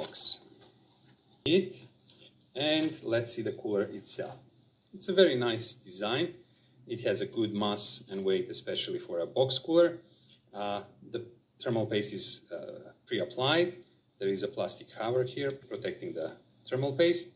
box. It and let's see the cooler itself. It's a very nice design. It has a good mass and weight, especially for a box cooler. Uh, the thermal paste is uh, pre-applied. There is a plastic cover here protecting the thermal paste.